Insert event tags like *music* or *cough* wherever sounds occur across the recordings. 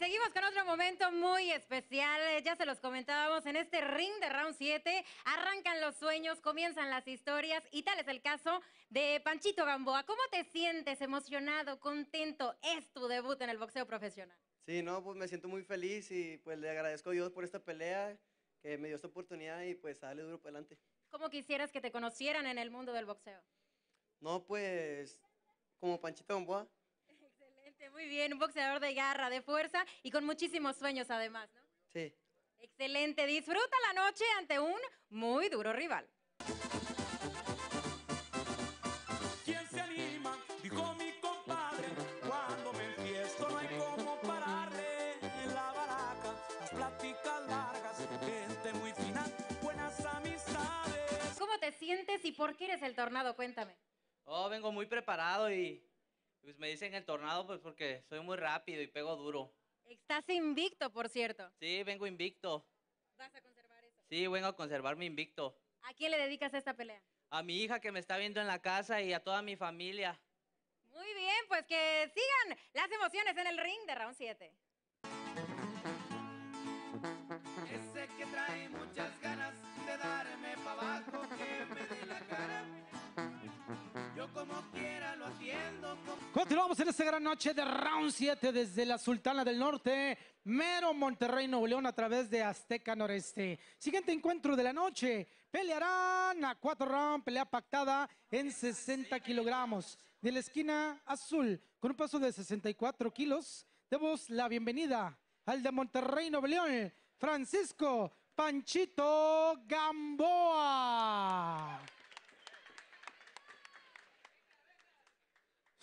seguimos con otro momento muy especial. Eh, Ya se los comentábamos en este ring de round 7. Arrancan los sueños, comienzan las historias y tal es el caso de Panchito Gamboa. ¿Cómo te sientes? ¿Emocionado? ¿Contento? Es tu debut en el boxeo profesional. Sí, no, pues me siento muy feliz y pues le agradezco a Dios por esta pelea, que me dio esta oportunidad y pues dale duro para adelante. ¿Cómo quisieras que te conocieran en el mundo del boxeo? No, pues como Panchito Gamboa. Excelente, muy bien. Un boxeador de garra, de fuerza y con muchísimos sueños además, ¿no? Sí. Excelente. Disfruta la noche ante un muy duro rival. ¿Quién se anima? Dijo mi compadre. Cuando me enfiesto no hay como pararle. En la baraca, las pláticas largas, gente muy fina, buenas amistades. ¿Cómo te sientes y por qué eres el tornado? Cuéntame. Oh, vengo muy preparado y pues me dicen el tornado pues porque soy muy rápido y pego duro. Estás invicto, por cierto. Sí, vengo invicto. ¿Vas a conservar eso? Sí, vengo a conservar mi invicto. ¿A quién le dedicas esta pelea? A mi hija que me está viendo en la casa y a toda mi familia. Muy bien, pues que sigan las emociones en el ring de round 7. Ese que trae muchas ganas de darme pa' abajo, que me dé la cara. Continuamos en esta gran noche de Round 7 desde la Sultana del Norte, Mero Monterrey, Nuevo León, a través de Azteca Noreste. Siguiente encuentro de la noche. Pelearán a cuatro rounds, pelea pactada en 60 kilogramos. De la esquina azul, con un peso de 64 kilos, demos la bienvenida al de Monterrey, Nuevo León, Francisco Panchito Gamboa.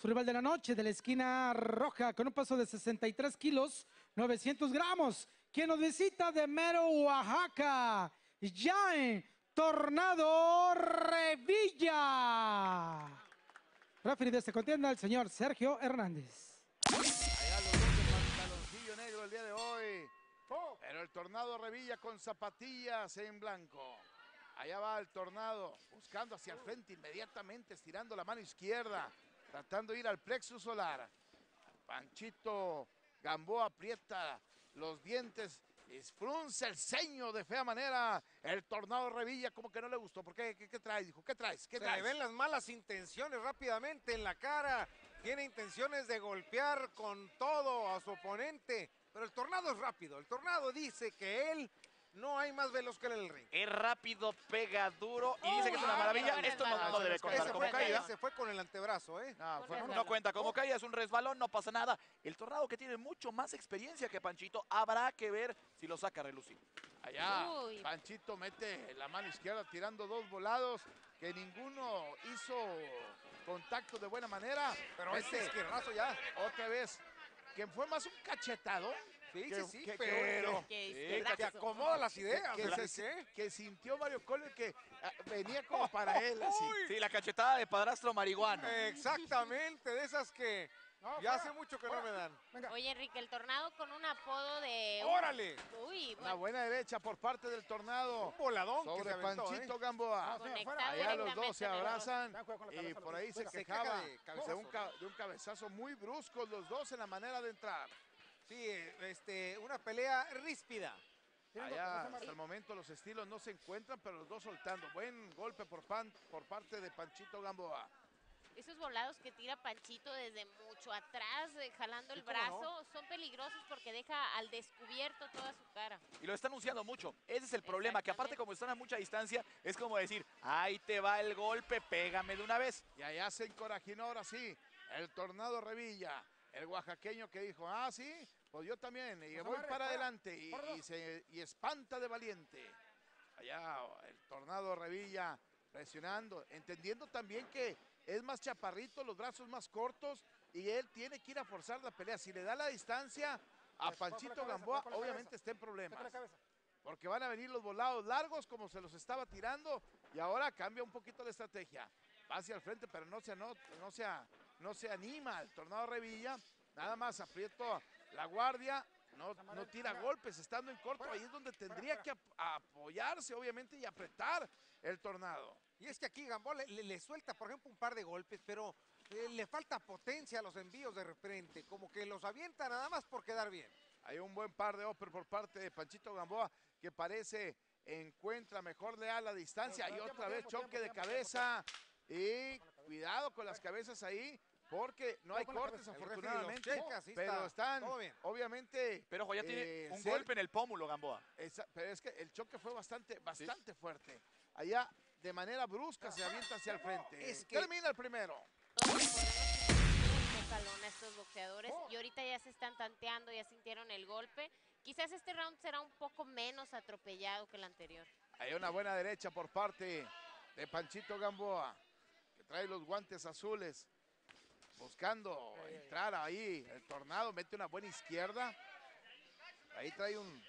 Su rival de la noche, de la esquina roja, con un peso de 63 kilos, 900 gramos. Quien nos visita de Mero, Oaxaca, Jaén Tornado Revilla. Referee de esta contienda, el señor Sergio Hernández. Allá negro el día de hoy. Pero el tornado revilla con zapatillas en blanco. Allá va el tornado, buscando hacia el frente inmediatamente, estirando la mano izquierda, tratando de ir al plexo solar. Panchito Gamboa aprieta los dientes, y frunce el ceño de fea manera. El tornado revilla como que no le gustó. ¿Por qué? ¿Qué, qué traes? Dijo, ¿qué traes? ¿Qué Se traes? le ven las malas intenciones rápidamente en la cara. Tiene intenciones de golpear con todo a su oponente. Pero el tornado es rápido. El tornado dice que él no hay más veloz que él en el ring. Es rápido, pega duro y dice que es una maravilla. Esto no, no debe Ese contar como fue, caída. ese fue con el antebrazo, ¿eh? No, fue No cuenta como caída, es un resbalón, no pasa nada. El Tornado que tiene mucho más experiencia que Panchito, habrá que ver si lo saca a relucir. Allá, Uy. Panchito mete la mano izquierda tirando dos volados que ninguno hizo contacto de buena manera. Pero este izquierdazo ya. otra vez. ¿Quién fue más un cachetado? Sí, Que- sí, sí, que- pero... Que acomoda las ideas. Que, se- que sintió Mario Collier que ah, venía como para él así. Sí, la cachetada de padrastro marihuana. Exactamente, de esas que ya hace mucho que no me dan. Oye, Enrique, el tornado con un apodo de. ¡Órale! Uy, Una buena derecha por parte del tornado. Un voladón que se Sobre aventó, Panchito ¿eh? Gamboa. Allá los dos se abrazan y por ahí se quejaba queja de un, de un cabezazo muy brusco los dos en la manera de entrar. Sí, este, una pelea ríspida. Allá hasta el momento los estilos no se encuentran, pero los dos soltando. Buen golpe por, pan, por parte de Panchito Gamboa. Esos volados que tira Panchito desde mucho atrás, eh, jalando el no. brazo, son peligrosos porque deja al descubierto toda su cara. Y lo está anunciando mucho. Ese es el problema, que aparte como están a mucha distancia, es como decir, ahí te va el golpe, pégame de una vez. Y allá se encorajinó ahora sí el Tornado Revilla. El oaxaqueño que dijo, ah, sí, pues yo también. Y voy para para. adelante y, se, y espanta de valiente. Allá el Tornado Revilla presionando, entendiendo también que es más chaparrito, los brazos más cortos y él tiene que ir a forzar la pelea. Si le da la distancia a Pues, Panchito cabeza, Gamboa, obviamente está en problemas. Porque van a venir los volados largos como se los estaba tirando y ahora cambia un poquito la estrategia. Va hacia el frente, pero no se, ano- no se, no se anima el Tornado Revilla. Nada más aprieto la guardia, no, no tira golpes, estando en corto. Ahí es donde tendría que ap- apoyarse, obviamente, y apretar el Tornado. Y es que aquí Gamboa le, le- le suelta, por ejemplo, un par de golpes, pero eh, le falta potencia a los envíos de repente, como que los avienta nada más por quedar bien. Hay un buen par de upper por parte de Panchito Gamboa que parece encuentra mejor leal la distancia y otra vez choque de cabeza y cuidado con las cabezas ahí porque no hay cortes cabeza. Afortunadamente, checa, sí pero está, están todo bien. obviamente Pero ojo, ya eh, tiene un cer- golpe en el pómulo, Gamboa. esa- pero es que el choque fue bastante, bastante fuerte. Allá de manera brusca se avienta hacia el frente. Es que- Termina el primero. Jalón a estos boxeadores y ahorita ya se están tanteando, ya sintieron el golpe. Quizás este round será un poco menos atropellado que el anterior. Hay una buena derecha por parte de Panchito Gamboa, que trae los guantes azules, buscando entrar ahí. El tornado mete una buena izquierda. Ahí trae un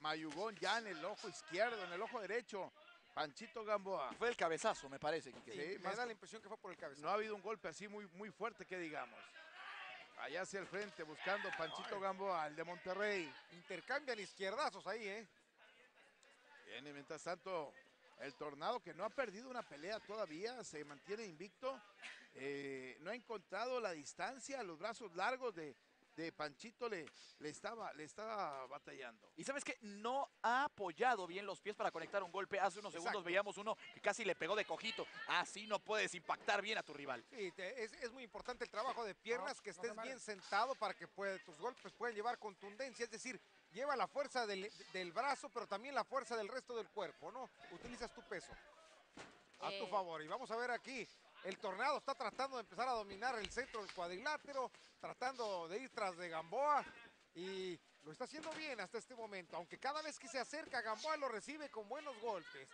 mayugón ya en el ojo izquierdo, en el ojo derecho. Panchito Gamboa. Fue el cabezazo, me parece, Quique. Sí, me da la impresión que fue por el cabezón. No ha habido un golpe así muy, muy fuerte que digamos. Allá hacia el frente, buscando Panchito Gamboa, el de Monterrey. Intercambian izquierdazos ahí, ¿eh? Viene mientras tanto el Tornado que no ha perdido una pelea todavía, se mantiene invicto. eh, no ha encontrado la distancia, los brazos largos de, de Panchito le, le, estaba, le estaba batallando. Y sabes que no ha apoyado bien los pies para conectar un golpe. Hace unos segundos Exacto. veíamos uno que casi le pegó de cojito. Así no puedes impactar bien a tu rival. Sí, te- es, es muy importante el trabajo de piernas, que estés bien sentado para que puede- tus golpes puedan llevar contundencia, es decir, lleva la fuerza del, del brazo, pero también la fuerza del resto del cuerpo, ¿no? Utilizas tu peso a tu Eh. favor. Y vamos a ver aquí, el Tornado está tratando de empezar a dominar el centro del cuadrilátero, tratando de ir tras de Gamboa y lo está haciendo bien hasta este momento, aunque cada vez que se acerca Gamboa lo recibe con buenos golpes.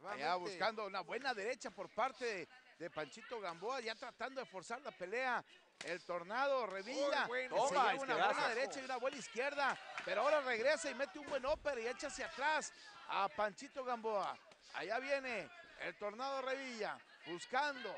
Allá Nuevamente, buscando una buena derecha por parte de, de Panchito Gamboa, ya tratando de forzar la pelea. El Tornado revilla, Muy buen se Toma, lleva una buena derecha y una buena izquierda, pero ahora regresa y mete un buen upper y echa hacia atrás a Panchito Gamboa. Allá viene el Tornado Revilla, buscando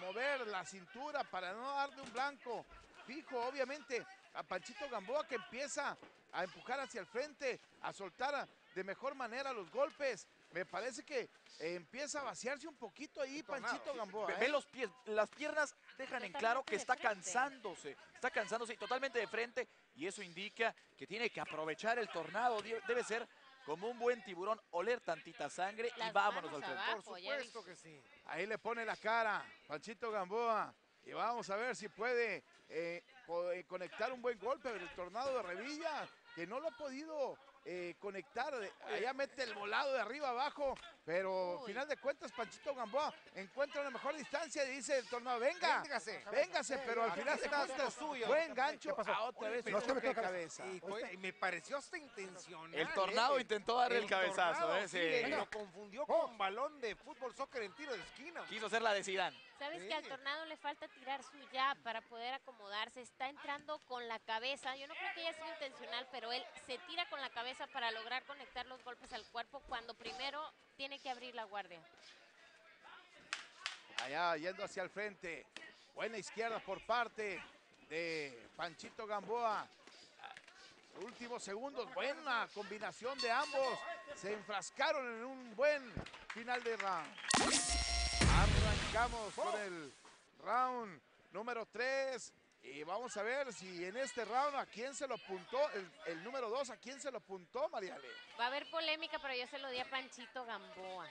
mover la cintura para no darle un blanco fijo, obviamente, a Panchito Gamboa que empieza a empujar hacia el frente, a soltar de mejor manera los golpes. Me parece que eh, empieza a vaciarse un poquito ahí. Panchito Gamboa. Ve, ¿eh? ve los pies, las piernas dejan en claro que está cansándose, está cansándose y totalmente de frente y eso indica que tiene que aprovechar el tornado, debe ser como un buen tiburón, oler tantita sangre y vámonos al frente. Por abajo, supuesto que sí. Ahí le pone la cara Panchito Gamboa. Y vamos a ver si puede eh, eh, conectar un buen golpe del tornado de Revilla, que no lo ha podido eh, conectar. Allá mete el volado de arriba abajo, pero Uy. final de cuentas Panchito Gamboa encuentra una mejor distancia y dice el tornado, venga, Véngase. véngase, pero al final cuentas lo suyo. buen gancho a otra vez Pero un es que me choque de toca- cabeza. Y, fue- y me pareció hasta intencional. El tornado ¿eh? intentó darle el, cabezazo, tornado, ¿eh? sí. Lo confundió con balón de fútbol soccer en tiro de esquina. Quiso hacer la de Zidane. Sabes Sí. que al tornado le falta tirar su jab para poder acomodarse. Está entrando con la cabeza. Yo no creo que haya sido intencional, pero él se tira con la cabeza para lograr conectar los golpes al cuerpo cuando primero tiene que abrir la guardia. Allá yendo hacia el frente. Buena izquierda por parte de Panchito Gamboa. Últimos segundos, buena combinación de ambos. Se enfrascaron en un buen final de round. Arrancamos con el round número 3. Y vamos a ver si en este round a quién se lo apuntó, el, el número 2, a quién se lo apuntó, Mariale. Va a haber polémica, pero yo se lo di a Panchito Gamboa.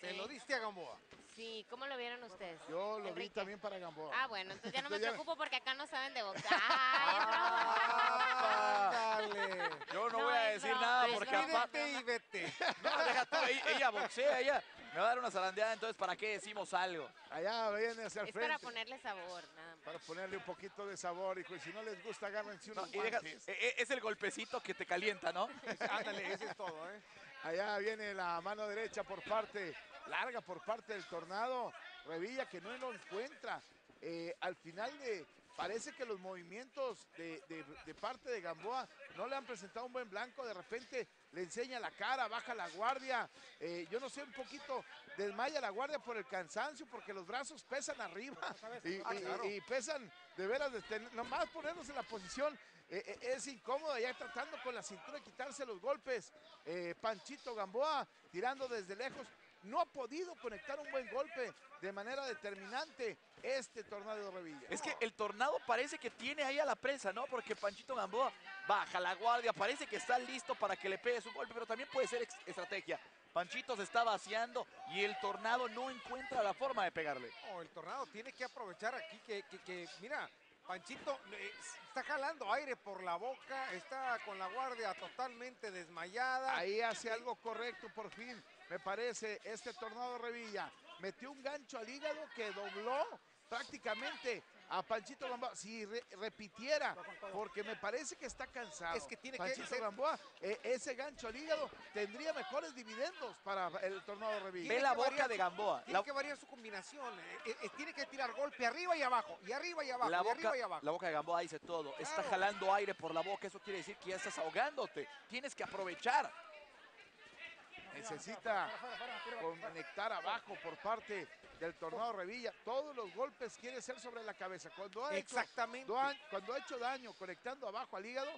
Se Sí. lo diste a Gamboa. Sí, ¿cómo lo vieron ustedes? Yo lo vi también para Gamboa. Ah, bueno, entonces ya no *laughs* me preocupo porque acá no saben de boxear. *laughs* ¡Ay, es broma! Ándale. Yo no, No, voy a decir broma, nada porque aparte... Y vete. No, deja tú, ella, ella boxea, ella me va a dar una zarandeada, entonces ¿para qué decimos algo? Allá viene hacia el Es frente. para ponerle sabor, nada más. para ponerle un poquito de sabor, hijo. Y si no les gusta, agárrense No, unos y deja- e- e- es el golpecito que te calienta, ¿no? *laughs* Ándale, eso es todo, ¿eh? Allá viene la mano derecha por parte, larga por parte del Tornado. Revilla que no lo encuentra. Eh, al final de, parece que los movimientos de, de- de parte de Gamboa no le han presentado un buen blanco. De repente le enseña la cara, baja la guardia. Eh, yo no sé, un poquito desmaya la guardia por el cansancio, porque los brazos pesan arriba. Y, Ah, y- pesan de veras, de tener- nomás ponernos en la posición. eh, eh, es incómodo ya tratando con la cintura de quitarse los golpes. Eh, Panchito Gamboa tirando desde lejos. No ha podido conectar un buen golpe de manera determinante este Tornado Revilla. Es que el tornado parece que tiene ahí a la presa, ¿no? Porque Panchito Gamboa baja la guardia, parece que está listo para que le pegue su golpe, pero también puede ser estrategia. Panchito se está vaciando y el tornado no encuentra la forma de pegarle. No, el tornado tiene que aprovechar aquí que, que- que, mira, Panchito eh, está jalando aire por la boca, está con la guardia totalmente desmayada. Ahí hace algo correcto por fin, me parece, este Tornado Revilla. Metió un gancho al hígado que dobló prácticamente a Panchito Gamboa. Si re- repitiera, porque me parece que está cansado. Es que tiene que Panchito ser- Gamboa, eh, ese gancho al hígado tendría mejores dividendos para el Tornado Revilla. Ve la que boca variar de Gamboa. Tiene La, que variar su combinación. eh, eh, tiene que tirar golpe arriba y abajo, y arriba y abajo, la y boca, arriba y abajo. la boca de Gamboa dice todo. Está jalando aire por la boca, eso quiere decir que ya estás ahogándote. Tienes que aprovechar. Necesita conectar abajo por parte del Tornado Revilla. Todos los golpes quiere ser sobre la cabeza. Cuando ha hecho, Exactamente. da- cuando ha hecho daño conectando abajo al hígado,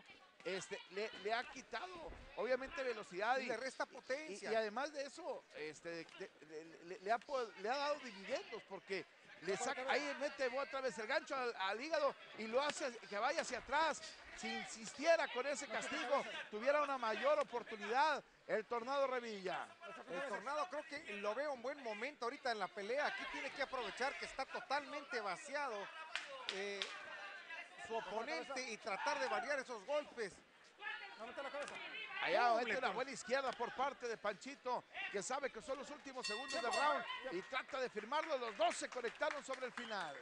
este, le, le ha quitado obviamente velocidad Y y, le resta potencia. y además de eso, este, de- de- le, le ha, le ha dado dividendos porque le saca, ahí mete otra vez el gancho al, al hígado y lo hace que vaya hacia atrás. Si insistiera con ese castigo, tuviera una mayor oportunidad el Tornado Revilla. El Tornado creo que lo veo en buen momento ahorita en la pelea. Aquí tiene que aprovechar que está totalmente vaciado eh, su oponente y tratar de variar esos golpes. Allá mete una tor- buena izquierda por parte de Panchito, que sabe que son los últimos segundos del round y trata de firmarlo. Los dos se conectaron sobre el final.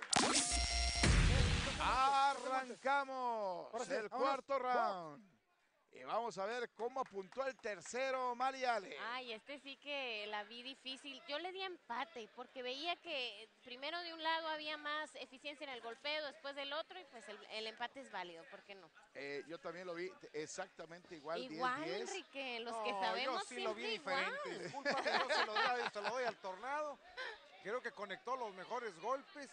Arrancamos el cuarto round. Y vamos a ver cómo apuntó el tercero Mariale. Ay, este sí que la vi difícil. Yo le di empate porque veía que primero de un lado había más eficiencia en el golpeo, después del otro y pues el, el empate es válido, ¿por qué no? Eh, yo también lo vi exactamente igual. 10-10. Igual, Enrique, los que sabemos yo sí lo vi diferente. igual. Discúlpame, yo se lo, doy, se lo doy al Tornado. Creo que conectó los mejores golpes.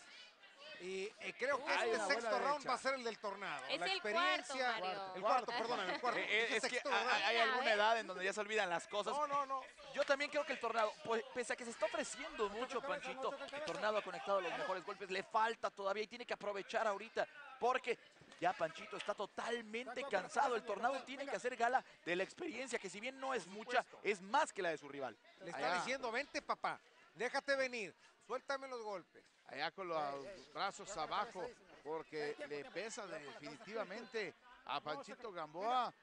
Y eh, creo que Hay este sexto round derecha. va a ser el del Tornado. Es la el cuarto, experiencia. Mario. El cuarto, perdóname, el cuarto. Eh, eh, es que hay, round. hay Ya, alguna edad en donde ya se olvidan las cosas. No, no, no. Yo también creo que el tornado, pues, pese a que se está ofreciendo mucho Panchito, el tornado ha conectado los mejores golpes, le falta todavía y tiene que aprovechar ahorita, porque ya Panchito está totalmente cansado. El tornado tiene que hacer gala de la experiencia, que si bien no es mucha, es más que la de su rival. Le está Allá. diciendo, vente papá, déjate venir, suéltame los golpes. allá con los brazos abajo, porque le pesa definitivamente a Panchito Gamboa,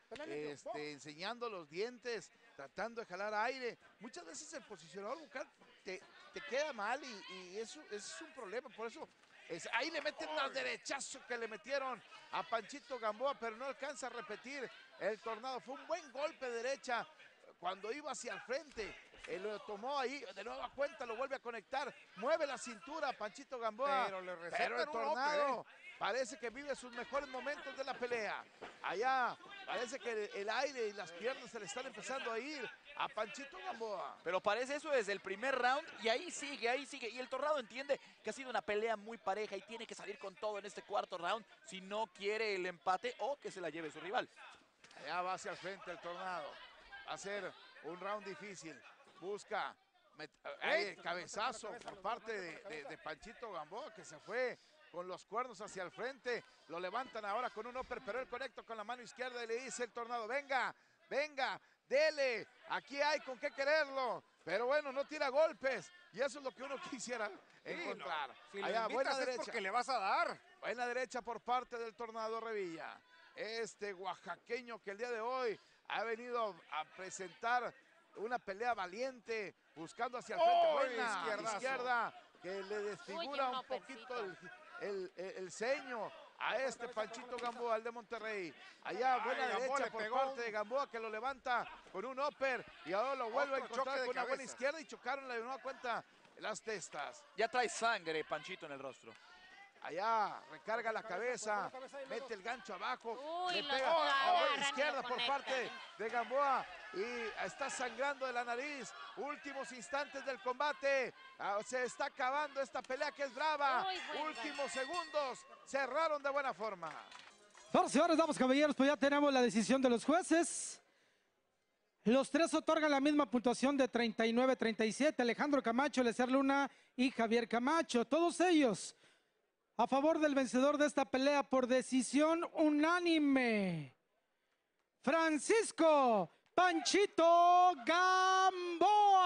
este, enseñando los dientes, tratando de jalar aire. Muchas veces el posicionador bucal te, te queda mal y, y eso, eso es un problema, por eso es- ahí le meten un derechazo que le metieron a Panchito Gamboa, pero no alcanza a repetir el tornado. Fue un buen golpe de derecha cuando iba hacia el frente. Él lo tomó ahí, de nueva cuenta lo vuelve a conectar, mueve la cintura Panchito Gamboa. Pero le Pero el un tornado upper, parece que vive sus mejores momentos de la pelea. Allá parece que el, el aire y las piernas se le están empezando a ir a Panchito Gamboa. Pero parece eso desde el primer round y ahí sigue, ahí sigue. Y el Tornado entiende que ha sido una pelea muy pareja y tiene que salir con todo en este cuarto round si no quiere el empate o que se la lleve su rival. Allá va hacia el frente el tornado. Va a ser un round difícil. Busca cabezazo por parte de, de- de Panchito Gamboa que se fue con los cuernos hacia el frente. Lo levantan ahora con un upper, pero él conecta con la mano izquierda y le dice el tornado, venga, venga, dele, aquí hay con qué quererlo. Pero bueno, no tira golpes y eso es lo que uno *laughs* quisiera encontrar. Si lo Allá, buena derecha. porque le vas a dar. Buena derecha por parte del Tornado Revilla. Este oaxaqueño que el día de hoy ha venido a presentar una pelea valiente, buscando hacia el frente. ¡Oh, Buena izquierda que le desfigura un poquito el, el- el- el ceño a este Panchito Gamboa, el de Monterrey. Allá, buena derecha por parte un- de Gamboa que lo levanta con un upper y ahora lo vuelve a encontrar con una buena izquierda y chocaron de nueva cuenta las testas. Ya trae sangre Panchito en el rostro. Allá, recarga la cabeza, mete el gancho abajo, Uy, le pega a lo izquierda por parte de Gamboa y está sangrando de la nariz. Últimos instantes del combate, Ah, se está acabando esta pelea que es brava. Últimos segundos, cerraron de buena forma. Ahora, señores, damas, caballeros, pues ya tenemos la decisión de los jueces. Los tres otorgan la misma puntuación de 39-37. Alejandro Camacho, Lecer Luna y Javier Camacho. Todos ellos a favor del vencedor de esta pelea por decisión unánime. Francisco Panchito Gamboa.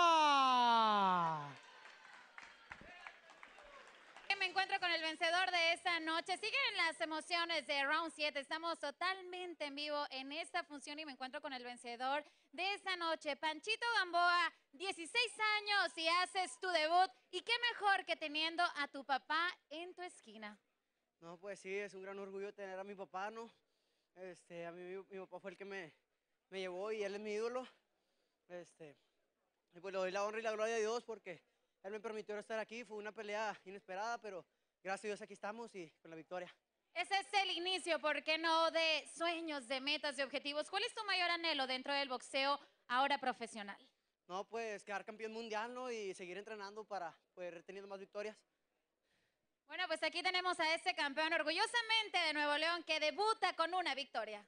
Me encuentro con el vencedor de esta noche. Siguen las emociones de Round 7. Estamos totalmente en vivo en esta función y me encuentro con el vencedor de esta noche. Panchito Gamboa, 16 años y haces tu debut. Y qué mejor que teniendo a tu papá en tu esquina. No, pues sí, es un gran orgullo tener a mi papá, ¿no? Este, a mí mi, mi papá fue el que me, me llevó y él es mi ídolo. Este, y pues le doy la honra y la gloria a Dios porque él me permitió estar aquí. Fue una pelea inesperada, pero gracias a Dios aquí estamos y con la victoria. Ese es el inicio, ¿por qué no? De sueños, de metas, de objetivos. ¿Cuál es tu mayor anhelo dentro del boxeo ahora profesional? No, pues quedar campeón mundial, ¿no? Y seguir entrenando para poder teniendo más victorias. Bueno, pues aquí tenemos a este campeón orgullosamente de Nuevo León que debuta con una victoria.